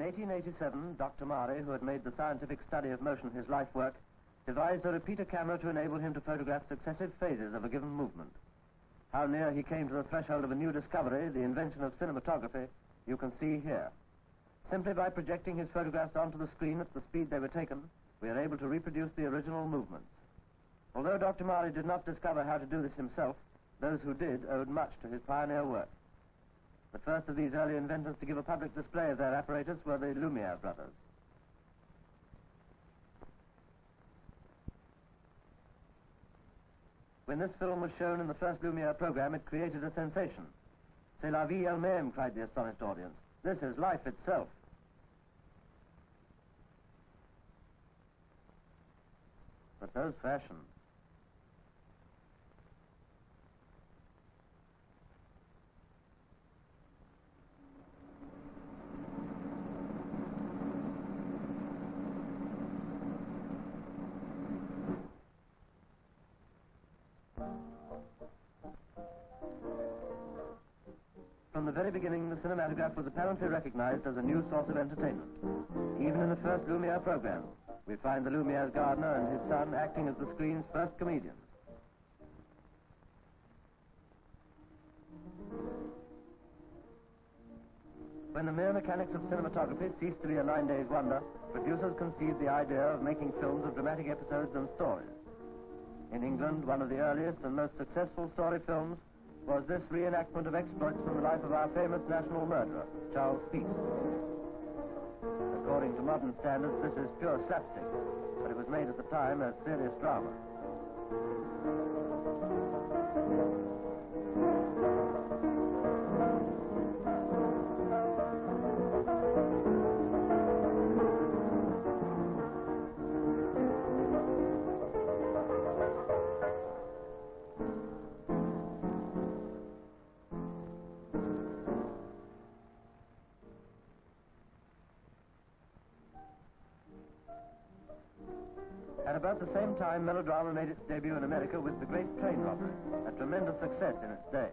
1887, Dr. Marey, who had made the scientific study of motion his life work, devised a repeater camera to enable him to photograph successive phases of a given movement. How near he came to the threshold of a new discovery, the invention of cinematography, you can see here. Simply by projecting his photographs onto the screen at the speed they were taken, we are able to reproduce the original movements. Although Dr. Marey did not discover how to do this himself, those who did owed much to his pioneer work. The first of these early inventors to give a public display of their apparatus were the Lumiere brothers. When this film was shown in the first Lumiere program, it created a sensation. C'est la vie elle-même, cried the astonished audience. This is life itself. But those fashions. Very beginning, the cinematograph was apparently recognized as a new source of entertainment. Even in the first Lumiere program, we find the Lumiere's gardener and his son acting as the screen's first comedians. When the mere mechanics of cinematography ceased to be a nine days wonder, producers conceived the idea of making films of dramatic episodes and stories. In England, one of the earliest and most successful story films was this reenactment of exploits from the life of our famous national murderer, Charles Peace. According to modern standards, this is pure slapstick, but it was made at the time as serious drama. At about the same time, melodrama made its debut in America with The Great Train Robbery, a tremendous success in its day.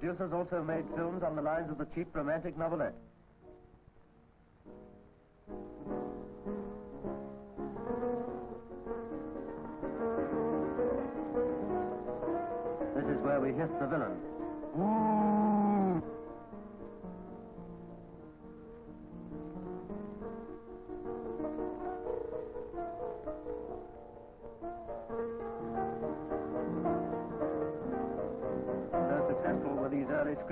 Producers also made films on the lines of the cheap romantic novelette. This is where we hiss the villain.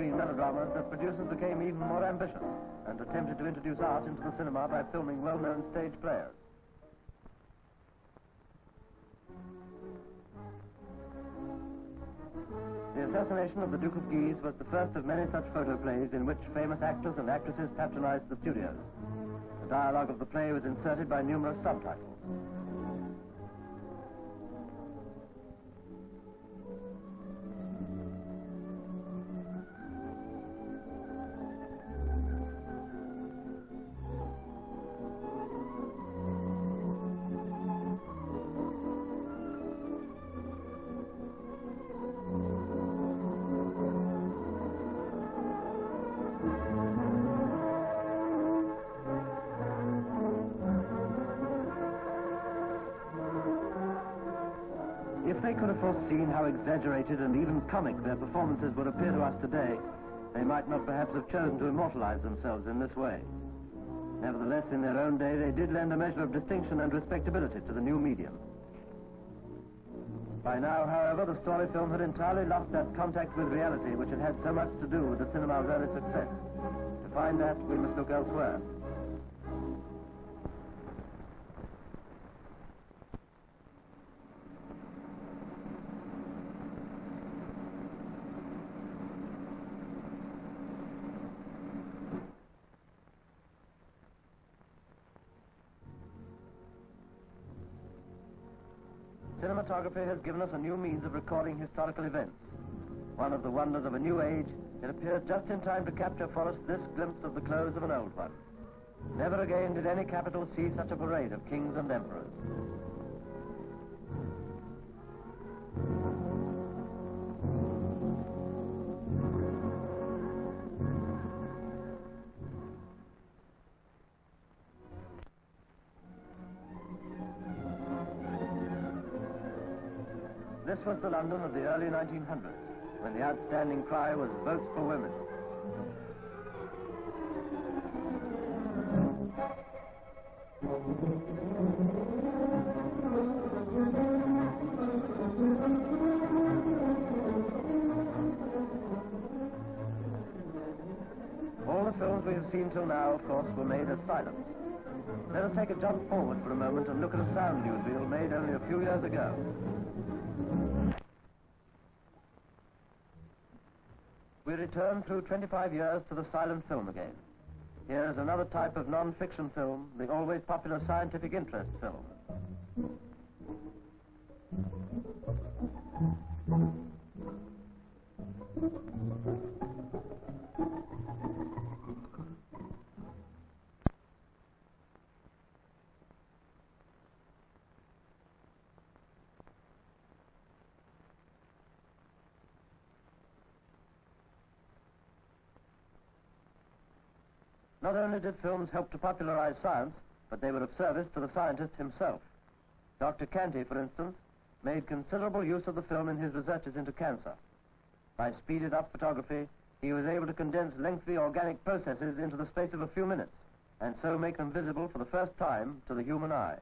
Screen melodramas that producers became even more ambitious and attempted to introduce art into the cinema by filming well-known stage players. The assassination of the Duke of Guise was the first of many such photoplays in which famous actors and actresses patronized the studios. The dialogue of the play was inserted by numerous subtitles. If they could have foreseen how exaggerated and even comic their performances would appear to us today, they might not perhaps have chosen to immortalize themselves in this way. Nevertheless, in their own day, they did lend a measure of distinction and respectability to the new medium. By now, however, the story film had entirely lost that contact with reality which had had so much to do with the cinema's early success. To find that, we must look elsewhere. Cinematography has given us a new means of recording historical events. One of the wonders of a new age, it appeared just in time to capture for us this glimpse of the close of an old one. Never again did any capital see such a parade of kings and emperors. Was the London of the early 1900s, when the outstanding cry was votes for women. All the films we have seen till now, of course, were made as silents. Let us take a jump forward for a moment and look at a sound newsreel made only a few years ago. We return through 25 years to the silent film again. Here is another type of non-fiction film, the always popular scientific interest film. Not only did films help to popularize science, but they were of service to the scientist himself. Dr. Canti, for instance, made considerable use of the film in his researches into cancer. By speeded up photography, he was able to condense lengthy organic processes into the space of a few minutes, and so make them visible for the first time to the human eye.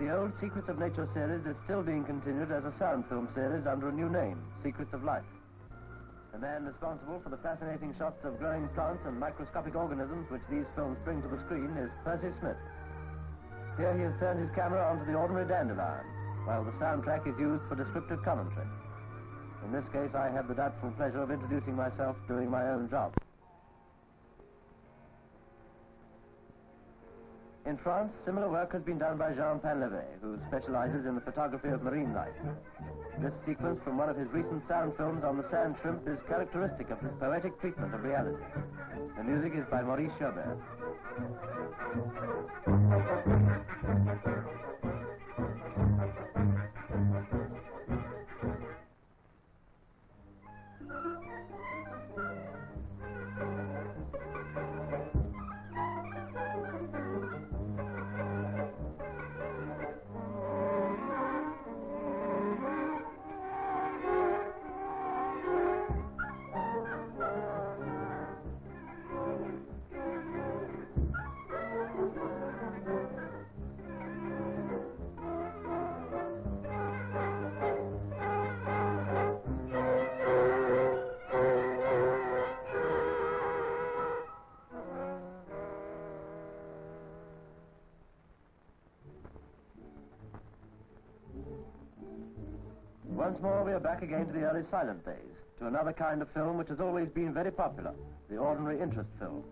The old Secrets of Nature series is still being continued as a sound film series under a new name, Secrets of Life. The man responsible for the fascinating shots of growing plants and microscopic organisms which these films bring to the screen is Percy Smith. Here he has turned his camera onto the ordinary dandelion, while the soundtrack is used for descriptive commentary. In this case, I have the doubtful pleasure of introducing myself doing my own job. In France, similar work has been done by Jean Painlevé, who specializes in the photography of marine life. This sequence from one of his recent sound films on the sand shrimp is characteristic of his poetic treatment of reality. The music is by Maurice Jaubert. Once more, we are back again to the early silent days, to another kind of film which has always been very popular, the ordinary interest film.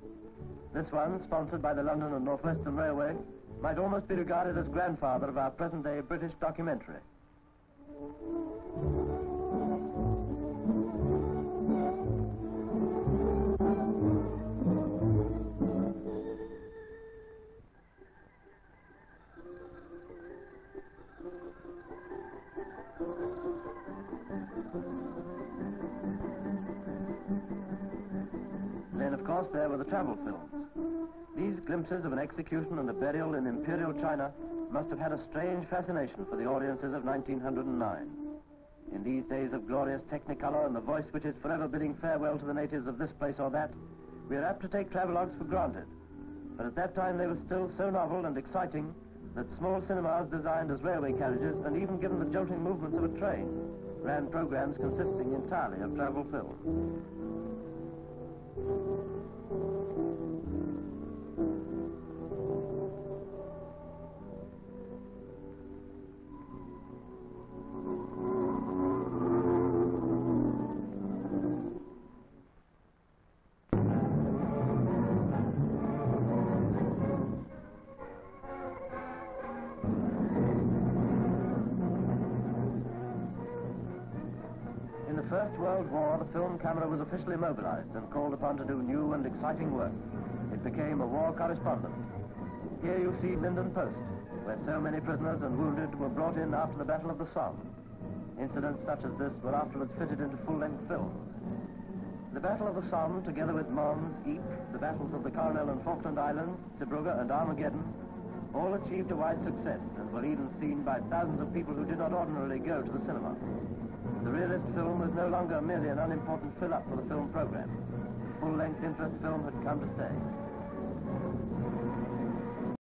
This one, sponsored by the London and North Western Railway, might almost be regarded as grandfather of our present-day British documentary. Glimpses of an execution and a burial in imperial China must have had a strange fascination for the audiences of 1909. In these days of glorious technicolor and the voice which is forever bidding farewell to the natives of this place or that, we are apt to take travelogues for granted. But at that time they were still so novel and exciting that small cinemas designed as railway carriages and even given the jolting movements of a train ran programs consisting entirely of travel films. World War, the film camera was officially mobilized and called upon to do new and exciting work. It became a war correspondent. Here you see Minden Post, where so many prisoners and wounded were brought in after the Battle of the Somme. Incidents such as this were afterwards fitted into full-length films. The Battle of the Somme, together with Mons, Ypres, the battles of the Coronel and Falkland Islands, Zeebrugge and Armageddon, all achieved a wide success and were even seen by thousands of people who did not ordinarily go to the cinema. The realist film was no longer merely an unimportant fill-up for the film program. Full-length interest film had come to stay.